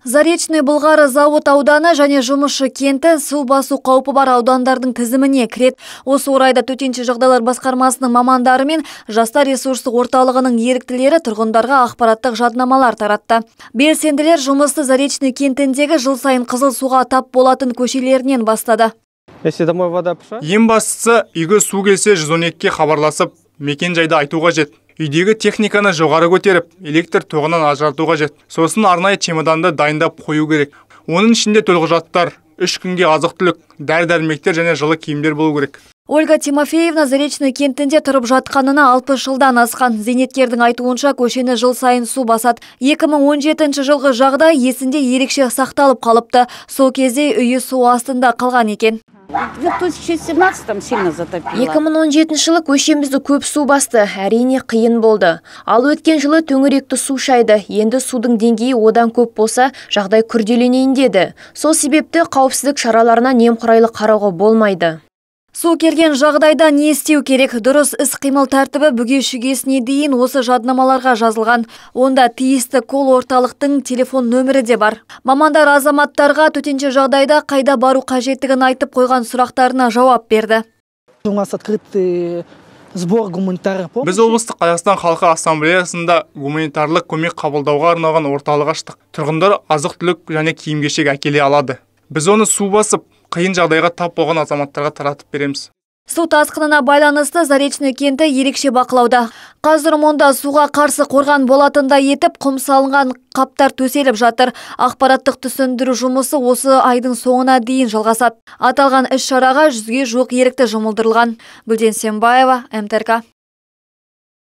Заречный Бұлғары зауыт ауданы және жұмысшы кенті су басу қаупі бар аудандардың тізіміне кірет. Осы орайда төтенше жағдайлар басқармасының мамандары мен жастар ресурсы орталығының еріктілері тұрғындарға ақпараттық жаднамалар таратты. Белсенділер жұмысты Заречный кентіндегі жыл сайын қызыл суға тап болатын көшелерінен бастады. Ең бастысы үйге су келсе 112-ке хабарласып мекен жайды айту қажет үйдегі техниканы жоғары көтеріп электр тоғынан ажырату қажет сосын арнайы чемоданды дайындап қою керек оның ішінде төлқұжаттар үш күнге азық түлік дәрі дәрмектер және жылы киімдер болу керек Ольга Тимофеевна Заречный кентінде тұрып жатқанына 60 жылдан асқан. Зейнеткердің айтуынша көшені жыл сайын су басады. 2017 жылғы жағдай есінде ерекше сақталып қалыпты. Сол кезде үйі су астында қалған екен. В 2017 сильно затопило. 2017 жылы көшемізді көп су басты, әрине қиын болды. Ал өткен жылы төңіректі су шайды, енді судың деңгейі одан көп болса, жағдай күрделенейін деді. Сол себепті қауіпсіздік шараларына немқұрайлы қарауға болмайды. Су келген жағдайда не істеу керек? Дұрыс іс-қимыл тәртібі бүге шүгесіне дейін осы жаднамаларға жазылған. Онда тиісті кол орталықтың телефон нөмірі де бар. Мамандар азаматтарға төтенше жағдайда қайда бару қажеттігін айтып қойған сұрақтарына жауап берді. У нас открытый сбор гуманитарной помощи. біз облыстық қазақстан халқы ассамблеясында гуманитарлық көмек қабылдауға арналған орталық аштық тұрғындар азық түлік және киім кешек әкеле алады біз оны су басып қиын жағдайға тап болған азаматтарға таратып береміз Су тасқынына байланысты Заречный кенті ерекше бақылауда. Қазір мұнда суға қарсы қорған болатындай етіп құм салынған қаптар төселіп жатыр. Ақпараттық түсіндіру жұмысы осы айдың соңына дейін жалғасады. Аталған іс шараға жүзге жуық ерікті жұмылдырылған. Гүлден Сембаева, МТРК.